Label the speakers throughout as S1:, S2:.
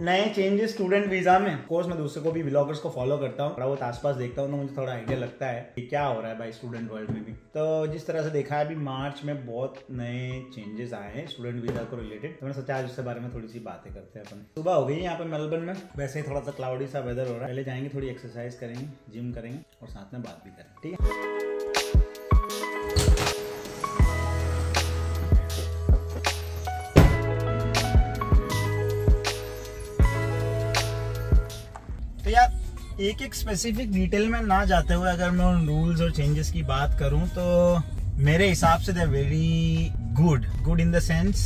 S1: नए changes student visa में. Course मैं दूसरे को भी ब्लॉगर्स को फॉलो करता हूँ. थोड़ा बहुत आसपास देखता हूँ ना मुझे थोड़ा आइडिया लगता है कि क्या हो रहा है भाई स्टूडेंट वर्ल्ड में भी. तो जिस तरह से देखा है, अभी मार्च में बहुत नए चेंजेस आए हैं स्टूडेंट वीज़ा को रिलेटेड तो मैंने सोचा आज उसके बारे में थोड़ी सी बातें करते हैं अपन. सुबह हो गई यहाँ पे मेलबर्न में. वैसे ही थोड़ा सा क्लाउडी सा वेदर हो रहा है. पहले जाएँगे, थोड़ी एक्सरसाइज करेंगे जिम करेंगे और साथ में बात भी करेंगे. ठीक है? एक एक स्पेसिफिक डिटेल में ना जाते हुए अगर मैं उन रूल्स और चेंजेस की बात करूँ तो मेरे हिसाब से they very good good in the sense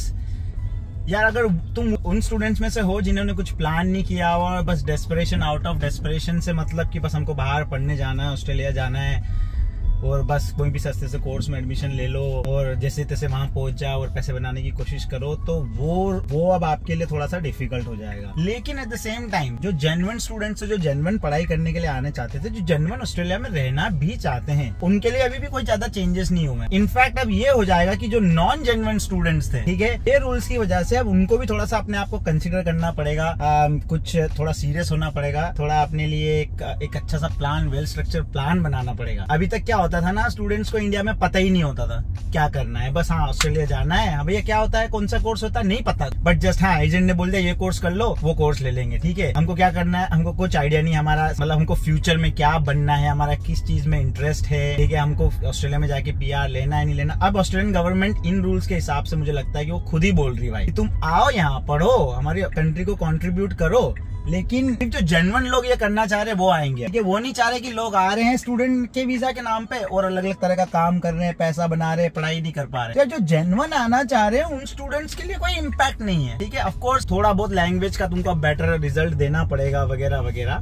S1: यार अगर तुम उन स्टूडेंट्स में से हो जिन्होंने कुछ प्लान नहीं किया हुआ बस डेस्परेशन आउट ऑफ़ डेस्परेशन से मतलब कि बस हमको बाहर पढ़ने जाना है ऑस्ट्रेलिया जाना है और बस कोई भी सस्ते से कोर्स में एडमिशन ले लो और जैसे तैसे वहाँ पहुँच जाओ और पैसे बनाने की कोशिश करो तो वो वो अब आपके लिए थोड़ा सा डिफ़िकल्ट हो जाएगा। लेकिन एट द सेम टाइम जो जेनवन स्टूडेंट्स जो जेनवन पढ़ाई करने के लिए आने चाहते थे जो जेनवन ऑस्ट्रेलिया में रहना भी चाहते हैं उनके लिए अभी भी कोई ज़्यादा चेंजेस नहीं हुए इनफैक्ट अब ये हो जाएगा की जो नॉन जेनवन स्टूडेंट्स थे ठीक है ये रूल्स की वजह से अब उनको भी थोड़ा सा अपने आप को कंसिडर करना पड़ेगा कुछ थोड़ा सीरियस होना पड़ेगा थोड़ा अपने लिए एक, एक अच्छा सा प्लान वेल स्ट्रक्चर प्लान बनाना पड़ेगा। अभी तक क्या होता था ना स्टूडेंट्स को इंडिया में पता ही नहीं होता था क्या करना है। बस हाँ ऑस्ट्रेलिया जाना है। हाँ भैया क्या होता है, कौन सा कोर्स होता है, नहीं पता। बट जस्ट हाँ एजेंट ने बोल दिया, ये कोर्स कर लो, वो कोर्स ले लेंगे, ठीक है? हमको क्या करना है, हमको कुछ आइडिया नहीं हमारा मतलब हमको फ्यूचर में क्या बनना है, हमारा किस चीज़ में इंटरेस्ट है। ठीक है, हमको ऑस्ट्रेलिया में जाके पीआर लेना है, नहीं लेना। अब ऑस्ट्रेलियन गवर्नमेंट इन रूल्स के हिसाब से मुझे लगता है कि वो खुद ही बोल रही भाई। तुम आओ यहाँ, पढ़ो, हमारी कंट्री को कॉन्ट्रीब्यूट करो। लेकिन जो जेनवन लोग ये करना चाह रहे वो आएँगे। कि वो नहीं चाह रहे कि लोग आ रहे हैं स्टूडेंट के वीज़ा के नाम पे और अलग अलग तरह का काम कर रहे हैं, पैसा बना रहे हैं, पढ़ाई नहीं कर पा रहे। तो जो जेनवन आना चाह रहे हैं, उन स्टूडेंट्स के लिए कोई इम्पैक्ट नहीं है। ठीक है ऑफकोर्स थोड़ा बहुत लैंग्वेज का तुमको बेटर रिज़ल्ट देना पड़ेगा, वगैरह वगैरह।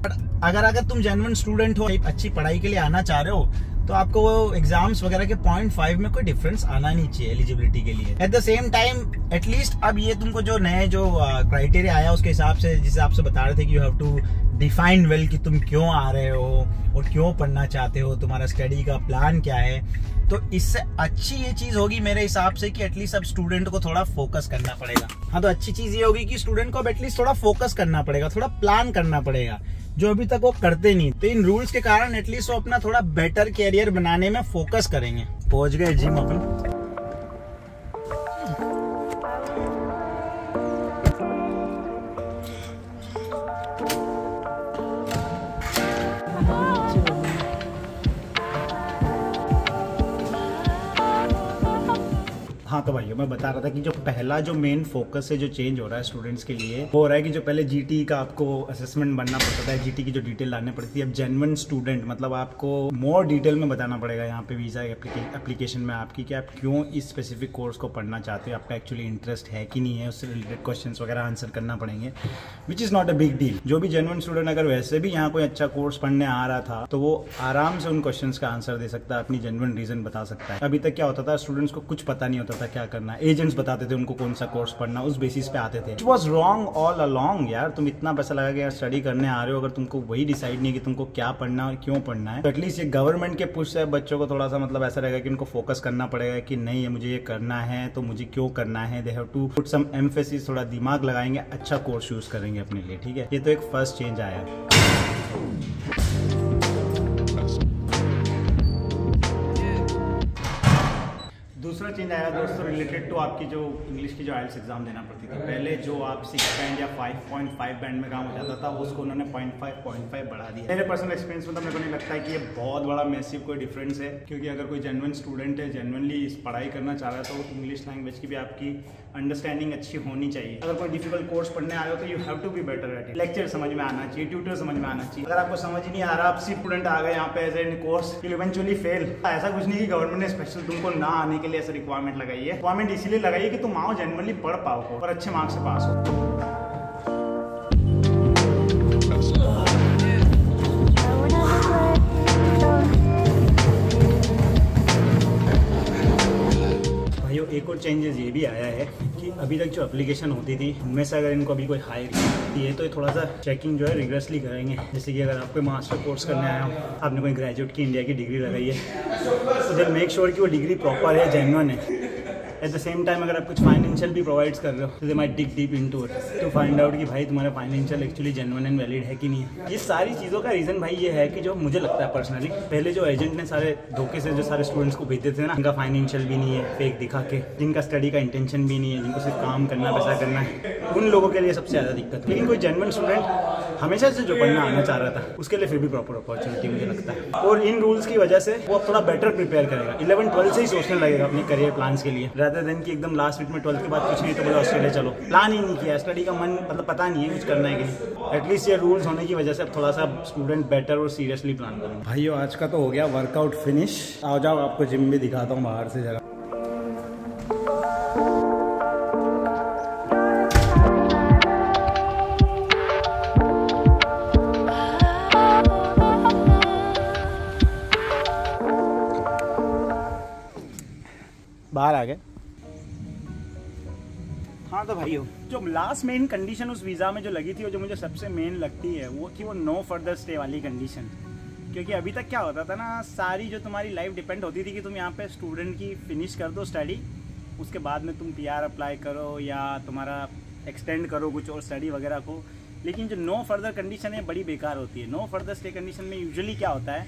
S1: अगर अगर तुम जेनवन स्टूडेंट हो अच्छी पढ़ाई के लिए आना चाह रहे हो तो आपको वो एग्ज़ाम्स वगैरह के पॉइंट फाइव में कोई डिफरेंस आना नहीं चाहिए एलिजिबिलिटी के लिए. At the same time at least अब ये तुमको जो नए जो क्राइटेरिया आया उसके हिसाब से, जिस हिसाब से बता रहे थे कि you have to define well कि तुम क्यों आ रहे हो और क्यों पढ़ना चाहते हो, तुम्हारा स्टडी का प्लान क्या है. तो इससे अच्छी ये चीज़ होगी मेरे हिसाब से कि एटलीस्ट अब स्टूडेंट को थोड़ा फोकस करना पड़ेगा. हाँ तो अच्छी चीज़ ये होगी कि स्टूडेंट को अब एटलीस्ट थोड़ा फोकस करना पड़ेगा, थोड़ा प्लान करना पड़ेगा. जो अभी तक वो करते नहीं तो इन रूल्स के कारण एटलीस्ट वो अपना थोड़ा बेटर कैरियर बनाने में फोकस करेंगे। पहुँच गए जिम अपन हाँ तो भाइयों, मैं बता रहा था कि जो पहला जो मेन फोकस है, जो चेंज हो रहा है स्टूडेंट्स के लिए, वो हो रहा है कि जो पहले जीटी का आपको असेसमेंट बनना पड़ता था जीटी की जो डिटेल लानी पड़ती थी। अब जेनवन स्टूडेंट मतलब आपको मोर डिटेल में बताना पड़ेगा यहाँ पे वीज़ा एप्लीकेशन में आपकी कि आप क्यों इस स्पेसिफिक कोर्स को पढ़ना चाहते हो, आपका एक्चुअली इंटरेस्ट है कि नहीं है, उससे रिलेटेड क्वेश्चन वगैरह आंसर करना पड़ेंगे which is not a big deal जो भी जेनवन स्टूडेंट अगर वैसे भी यहाँ कोई अच्छा कोर्स पढ़ने आ रहा था तो वो आराम से उन क्वेश्चन का आंसर दे सकता है, अपनी जेनवन रीजन बता सकता है। अभी तक क्या होता था स्टूडेंट्स को कुछ पता नहीं होता था क्या करना है? एजेंट्स बताते थे उनको कौन सा कोर्स पढ़ना, उस बेसिस पे आते थे। It was wrong all along यार। तुम इतना पैसा लगा के स्टडी करने आ रहे हो, अगर तुमको वही डिसाइड नहीं कि तुमको क्या पढ़ना और क्यों पढ़ना है। तो एटलीस्ट ये गवर्नमेंट के पुश से बच्चों को थोड़ा सा मतलब ऐसा रहेगा कि उनको फोकस करना पड़ेगा कि नहीं है मुझे ये करना है तो मुझे क्यों करना है। They have to put some emphasis थोड़ा दिमाग लगाएँगे अच्छा कोर्स यूज़ करेंगे अपने लिए, ठीक है? ये तो एक फ़र्स्ट चेंज आया। दूसरा चेंज आया दोस्तों रिलेटेड टू आपकी जो इंग्लिश की जो आइल्स एग्ज़ाम देना पड़ती थी। पहले जो आप सिक्स बैंड या फाइव पॉइंट फाइव बैंड में काम हो जाता था, उसको उन्होंने पॉइंट फाइव पॉइंट फाइव बढ़ा दिया। मेरे पर्सनल एक्सपीरियंस में तो मेरे को नहीं लगता है कि ये बहुत बड़ा मैसिव कोई डिफरेंस है, क्योंकि अगर कोई जेनवन स्टूडेंट है जेनवनली पढ़ाई करना चाह रहा है तो इंग्लिश लैंग्वेज की भी आपकी अंडरस्टैंडिंग अच्छी होनी चाहिए। अगर कोई डिफ़िकल्ट कोर्स पढ़ने आए हो तो you have to be better at lecture समझ में आना चाहिए ट्यूटर समझ में आना चाहिए। अगर आपको समझ नहीं आ रहा, आप स्टूडेंट आ गए यहाँ पे as an course eventually fail ऐसा कुछ नहीं कि गवर्नमेंट ने स्पेशल तुमको ना आने के लिए ऐसा रिक्वायरमेंट लगाई है। रिक्वायरमेंट इसीलिए लगाई है कि तुम आओ जनरली पढ़ पाओ और अच्छे मार्क्स से पास हो। एक और चेंजेस ये भी आया है कि अभी तक जो एप्लीकेशन होती थी, उनमें से अगर इनको अभी कोई हायर ये है तो थोड़ा सा चेकिंग जो है रिग्रेसली करेंगे। जैसे कि अगर आप कोई मास्टर कोर्स करने आया हो, आपने कोई ग्रेजुएट की इंडिया की डिग्री लगाई है तो जब मेक श्योर की वो डिग्री प्रॉपर है जेनवन है। एट द सेम टाइम अगर आप कुछ फाइनेंशियल भी प्रोवाइड्स कर रहे हो तो might dig deep in to to find out कि भाई तुम्हारा financial actually genuine and valid है कि नहीं है। ये सारी चीज़ों का रीज़न भाई ये है कि जो मुझे लगता है पर्सनली पहले जो एजेंट ने सारे धोखे से, जो सारे स्टूडेंट्स को भेजते थे ना जिनका फाइनेंशियल भी नहीं है फेक दिखा के, जिनका स्टडी का इंटेंशन भी नहीं है, जिनको सिर्फ़ काम करना, पैसा करना है, उन लोगों के लिए सबसे ज़्यादा दिक्कत लेकिन कोई जेनवन स्टूडेंट हमेशा से जो पढ़ना आना चाह रहा था, उसके लिए फिर भी प्रॉपर अपॉर्चुनिटी मुझे लगता है। और इन रूल्स की वजह से वो थोड़ा बेटर प्रिपेयर करेगा। इलेवन ट्वेल्थ से ही सोचने लगेगा अपने करियर प्लान के लिए। रादर देन की एकदम लास्ट वीक में ट्वेल्थ के बाद कुछ नहीं तो बोला ऑस्ट्रेलिया चलो। प्लान ही नहीं किया। स्टडी का मन मतलब पता नहीं है कुछ करना है कि एटलीस्ट ये रूल्स होने की वजह से अब थोड़ा सा स्टूडेंट बेटर और सीरियसली प्लान करेंगे। भाइयों, आज का तो हो गया वर्कआउट फिनिश आओ जाओ, आपको जिम भी दिखाता हूँ बाहर से जरा। तो भाई हो। जो लास्ट मेन कंडीशन उस वीज़ा में जो लगी थी वो जो मुझे सबसे मेन लगती है, वो कि वो नो फर्दर स्टे वाली कंडीशन क्योंकि अभी तक क्या होता था ना, सारी जो तुम्हारी लाइफ डिपेंड होती थी कि तुम यहाँ पे स्टूडेंट की फिनिश कर दो स्टडी उसके बाद में तुम पीआर अप्लाई करो या तुम्हारा एक्सटेंड करो कुछ और स्टडी वगैरह को। लेकिन जो नो फर्दर कंडीशन है, बड़ी बेकार होती है। नो फर्दर स्टे कंडीशन में यूजुअली क्या होता है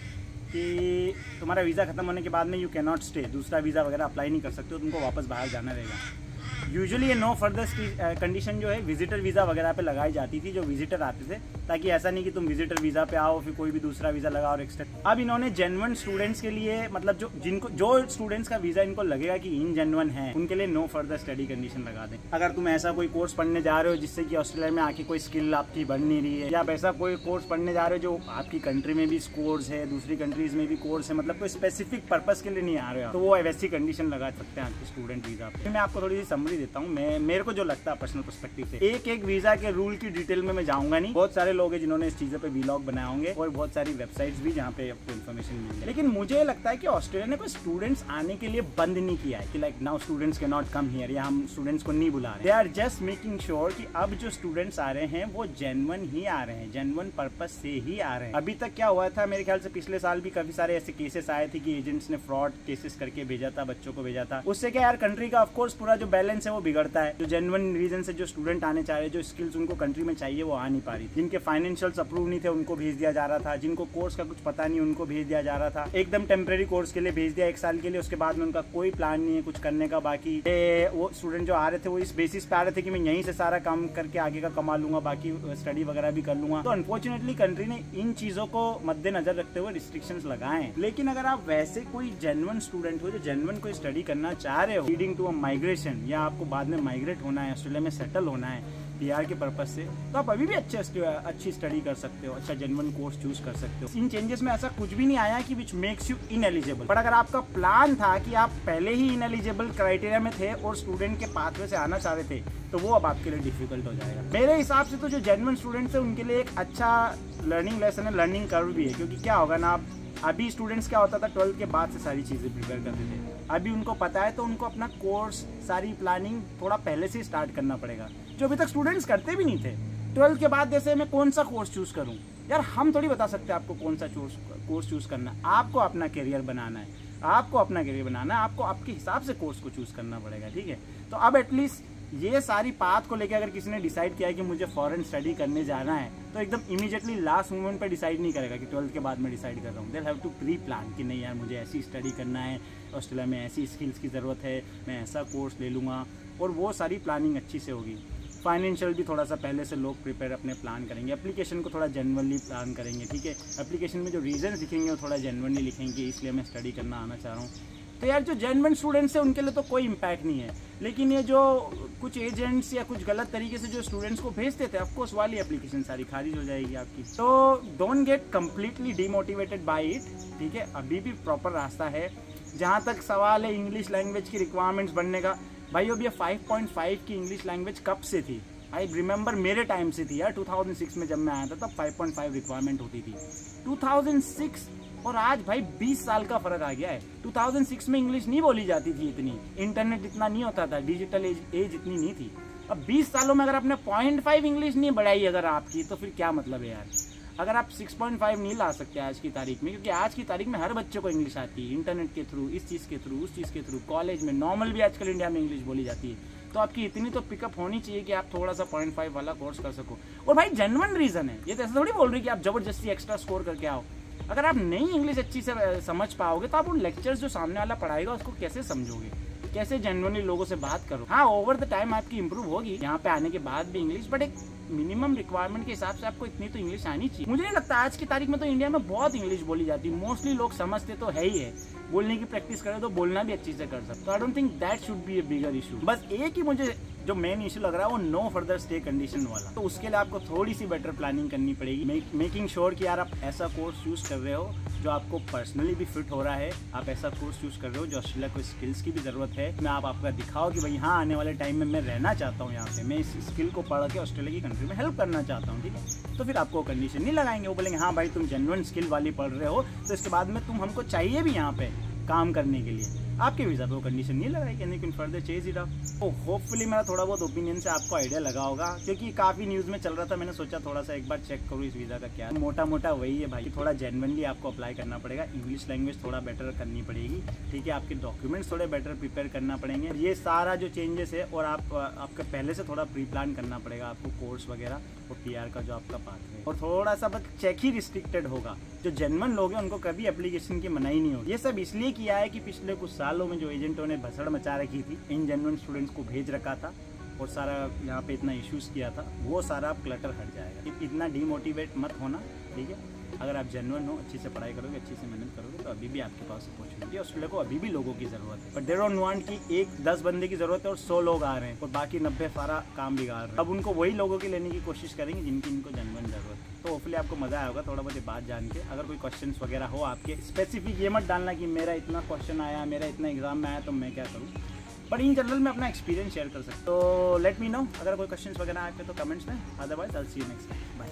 S1: कि तुम्हारा वीज़ा ख़त्म होने के बाद में यू कैन नॉट स्टे दूसरा वीज़ा वगैरह अप्लाई नहीं कर सकते हो तुमको वापस बाहर जाना रहेगा। यूजुअली ये नो फर्दर कंडीशन जो है विजिटर वीज़ा वगैरह पे लगाई जाती थी, जो विजिटर आते थे, ताकि ऐसा नहीं कि तुम विजिटर वीज़ा पे आओ, फिर कोई भी दूसरा वीज़ा लगाओ और एक्सटेंड अब इन्होंने जेनवन स्टूडेंट्स के लिए मतलब जो, जिनको, जो स्टूडेंट्स का वीज़ा इनको लगेगा कि इन जेनवन है, उनके लिए नो फर्दर स्टडी कंडीशन लगा दें। अगर तुम ऐसा कोई कोर्स पढ़ने जा रहे हो, जिससे कि ऑस्ट्रेलिया में आके कोई स्किल आपकी बढ़ नहीं रही है, या ऐसा कोई कोर्स पढ़ने जा रहे हो, जो आपकी कंट्री में भी कोर्स है, दूसरी कंट्रीज़ में भी कोर्स है मतलब कोई स्पेसिफिक पर्पज के लिए नहीं आ रहे हो तो वो वैसी कंडीशन लगा सकते हैं आपके स्टूडेंट वीज़ा पे। मैं आपको थोड़ी सी समरी देता हूँ। मैं मेरे को जो लगता है पर्सनल परस्पेक्टिव से। एक एक वीज़ा के रूल की डिटेल में मैं जाऊँगा नहीं। बहुत सारे लोग हैं जिन्होंने इस चीज़ों पे वीलॉग बनाए होंगे और बहुत सारी वेबसाइट्स भी जहाँ पे आपको इन्फॉर्मेशन मिल लेकिन मुझे लगता है कि ऑस्ट्रेलिया ने कोई स्टूडेंट्स आने के लिए बंद नहीं किया है कि लाइक नाउ स्टूडेंट्स के नॉट कम हियर या हम स्टूडेंट्स को नहीं बुला रहे they are just making sure कि अब जो स्टूडेंट्स आ रहे हैं, वो जेनवन ही आ रहे हैं जेनवन पर्पज से ही आ रहे हैं। अभी तक क्या हुआ था? मेरे ख्याल से पिछले साल भी काफ़ी सारे ऐसे केसेस आए थे कि एजेंट्स ने फ्रॉड केसेस करके भेजा था, बच्चों को भेजा था। उससे क्या यार कंट्री का ऑफकोर्स पूरा जो बैलेंस है, वो बिगड़ता है। जो जेनवन रीजन से जो स्टूडेंट आने चाह रहे जो स्किल्स उनको कंट्री में चाहिए, वो आ नहीं पा रही जिनके फाइनेंशियल अप्रूव नहीं थे, उनको भेज दिया जा रहा था। जिनको कोर्स का कुछ पता नहीं, उनको भेज दिया जा रहा था। एकदम टेम्प्रेरी कोर्स के लिए भेज दिया एक साल के लिए, उसके बाद में उनका कोई प्लान नहीं है कुछ करने का। बाकी वो स्टूडेंट जो आ रहे थे, वो इस बेसिस पे आ रहे थे कि मैं यहीं से सारा काम करके आगे का कमा लूँगा, बाकी स्टडी वगैरह भी कर लूँगा। तो अनफॉर्चुनेटली कंट्री ने इन चीज़ों को मद्देनजर रखते हुए रिस्ट्रिक्शन लगाए लेकिन अगर आप वैसे कोई जेनवन स्टूडेंट हो, जो जेनवन कोई स्टडी करना चाह रहे हो लीडिंग टू अ माइग्रेशन या आपको बाद में माइग्रेट होना है ऑस्ट्रेलिया में सेटल होना है पीआर के पर्पज से तो आप अभी भी अच्छे अच्छी स्टडी कर सकते हो अच्छा जेनवन कोर्स चूज़ कर सकते हो। इन चेंजेस में ऐसा कुछ भी नहीं आया कि which makes you ineligible but अगर आपका प्लान था कि आप पहले ही इन एलिजिबल क्राइटेरिया में थे और स्टूडेंट के पाथवे से आना चाह रहे थे तो वो अब आपके लिए डिफ़िकल्ट हो जाएगा। मेरे हिसाब से तो जो जेनवन स्टूडेंट्स है, उनके लिए एक अच्छा लर्निंग लेसन है लर्निंग कर्व भी है, क्योंकि क्या होगा ना, आप अभी स्टूडेंट्स क्या होता था ट्वेल्थ के बाद से सारी चीज़ें प्रिपेयर करते थे। अभी उनको पता है तो उनको अपना कोर्स सारी प्लानिंग थोड़ा पहले से स्टार्ट करना पड़ेगा, जो अभी तक स्टूडेंट्स करते भी नहीं थे। ट्वेल्थ के बाद जैसे मैं कौन सा कोर्स चूज़ करूँ? यार, हम थोड़ी बता सकते हैं आपको कौन सा चूज़ कोर्स चूज़ करना है। आपको अपना करियर बनाना है। आपको अपना करियर बनाना है। आपको आपके हिसाब से कोर्स को चूज़ करना पड़ेगा, ठीक है? तो अब एटलीस्ट ये सारी बात को लेकर अगर किसी ने डिसाइड किया है कि मुझे फॉरेन स्टडी करने जाना है तो एकदम इमीडिएटली लास्ट मोमेंट पे डिसाइड नहीं करेगा कि ट्वेल्थ के बाद मैं डिसाइड कर रहा हूँ। There have to pre plan कि नहीं यार, मुझे ऐसी स्टडी करना है ऑस्ट्रेलिया में ऐसी स्किल्स की ज़रूरत है, मैं ऐसा कोर्स ले लूँगा। और वो सारी प्लानिंग अच्छी से होगी। फाइनेंशियल भी थोड़ा सा पहले से लोग प्रिपेयर अपने प्लान करेंगे। एप्लीकेशन को थोड़ा जेनवनली प्लान करेंगे, ठीक है? एप्लीकेशन में जो रीज़न लिखेंगे वो थोड़ा जेनवनली लिखेंगे, इसलिए मैं स्टडी करना आना चाह रहा हूँ। तो यार जो जेनवन स्टूडेंट्स है, उनके लिए तो कोई इम्पैक्ट नहीं है। लेकिन ये जो कुछ एजेंट्स या कुछ गलत तरीके से जो स्टूडेंट्स को भेजते थे ऑफकोर्स वाली एप्लीकेशन सारी खारिज हो जाएगी आपकी। तो don't get completely demotivated by it ठीक है? अभी भी प्रॉपर रास्ता है। जहाँ तक सवाल है इंग्लिश लैंग्वेज की रिक्वायरमेंट्स बनने का, भाई अब ये 5.5 की इंग्लिश लैंग्वेज कब से थी? आई रिमेंबर मेरे टाइम से थी यार 2006 में जब मैं आया था, तब 5.5 रिक्वायरमेंट होती थी। 2006
S2: और आज भाई 20 साल का फ़र्क आ गया है। 2006 में इंग्लिश नहीं बोली जाती थी इतनी। इंटरनेट इतना नहीं होता था डिजिटल एज एज इतनी नहीं थी। अब 20 सालों में अगर आपने पॉइंट फाइव इंग्लिश नहीं बढ़ाई अगर आपकी तो फिर क्या मतलब है यार? अगर आप 6.5 नहीं ला सकते आज की तारीख में, क्योंकि आज की तारीख में हर बच्चे को इंग्लिश आती है इंटरनेट के थ्रू इस चीज़ के थ्रू उस चीज़ के थ्रू कॉलेज में नॉर्मल भी आजकल इंडिया में इंग्लिश बोली जाती है। तो आपकी इतनी तो पिकअप होनी चाहिए कि आप थोड़ा सा पॉइंट फाइव वाला कोर्स कर सको। और भाई जेनवन रीजन है। ये तो ऐसा थोड़ी बोल रही कि आप ज़बरदस्ती एक्स्ट्रा स्कोर करके आओ। अगर आप नहीं इंग्लिश अच्छी से समझ पाओगे तो आप उन लेक्चर्स जो सामने वाला पढ़ाएगा, उसको कैसे समझोगे? कैसे जेनवनली लोगों से बात करो हाँ ओवर द टाइम आपकी इंप्रूव होगी। यहाँ पे आने के बाद भी इंग्लिश बट एक मिनिमम रिक्वायरमेंट के हिसाब से आपको इतनी तो इंग्लिश आनी चाहिए। मुझे नहीं लगता आज की तारीख में तो इंडिया में बहुत इंग्लिश बोली जाती है। मोस्टली लोग समझते तो है ही है। बोलने की प्रैक्टिस करें तो बोलना भी अच्छी से कर सकते। I don't think that should be a bigger issue बस एक ही मुझे जो मेन इशू लग रहा है, वो नो फर्दर स्टे कंडीशन वाला। तो उसके लिए आपको थोड़ी सी बेटर प्लानिंग करनी पड़ेगी। मेकिंग श्योर sure कि यार आप ऐसा कोर्स चूज़ कर रहे हो जो आपको पर्सनली भी फिट हो रहा है। आप ऐसा कोर्स चूज़ कर रहे हो जो ऑस्ट्रेलिया को स्किल्स की भी ज़रूरत है। मैं आप, आपका दिखाओ कि भाई यहाँ आने वाले टाइम में मैं रहना चाहता हूँ यहाँ पे। मैं इस स्किल को पढ़ के ऑस्ट्रेलिया की कंट्री में हेल्प करना चाहता हूँ, ठीक है? तो फिर आपको कंडीशन नहीं लगाएँगे। वो बोलेंगे हाँ भाई, तुम जेनुअन स्किल वाली पढ़ रहे हो। तो इसके बाद में तुम हमको चाहिए भी यहाँ पे काम करने के लिए। आपके वीज़ा पे वो कंडीशन नहीं लगाई? Can you can further chase it up तो होपफुली मेरा थोड़ा बहुत ओपिनियन से आपको आइडिया लगा होगा, क्योंकि काफ़ी न्यूज़ में चल रहा था, मैंने सोचा थोड़ा सा एक बार चेक करूँ इस वीज़ा का क्या मोटा मोटा वही है भाई, थोड़ा जेनवनली आपको अप्लाई करना पड़ेगा। इंग्लिश लैंग्वेज थोड़ा बेटर करनी पड़ेगी, ठीक है? आपके डॉक्यूमेंट्स थोड़े बेटर प्रिपेयर करना पड़ेंगे। ये सारा जो चेंजेस है, और आप, आपका पहले से थोड़ा प्री प्लान करना पड़ेगा आपको कोर्स वगैरह, और पीआर का जो आपका पाथ है। और थोड़ा सा बस चेक ही रिस्ट्रिक्टेड होगा। जो जेनवन लोग हैं, उनको कभी एप्लीकेशन की मनाही नहीं होगी। ये सब इसलिए किया है कि पिछले कुछ सालों में जो एजेंटों ने भसड़ मचा रखी थी, इन जेनवन स्टूडेंट्स को भेज रखा था और सारा यहाँ पे इतना इश्यूज़ किया था, वो सारा आप क्लटर हट जाएगा। इतना डीमोटिवेट मत होना, ठीक है? अगर आप जेनुअन हो, अच्छी से पढ़ाई करोगे, अच्छी से मेहनत करोगे तो अभी भी आपके पास अपॉर्चुनिटी है ऑस्ट्रेलिया को अभी भी लोगों की ज़रूरत है। बट देर ऑन वांट की एक दस बंदे की ज़रूरत है और सौ लोग आ रहे हैं और बाकी नब्बे सारा काम बिगाड़ रहे हैं। अब उनको वही लोगों की लेने की कोशिश करेंगे जिनकी इनको जेनुअन ज़रूरत तो होपफुली आपको मज़ा आया होगा थोड़ा बहुत बात जान के। अगर कोई क्वेश्चन वगैरह हो आपके स्पेसिफिक ये मत डालना कि मेरा इतना क्वेश्चन आया, मेरा इतना एग्ज़ाम में आया तो मैं क्या करूँ? बट इन जनरल मैं अपना एक्सपीरियंस शेयर कर सकता तो लेट मी नो अगर कोई क्वेश्चन वगैरह आए तो कमेंट्स में। Otherwise I see you next bye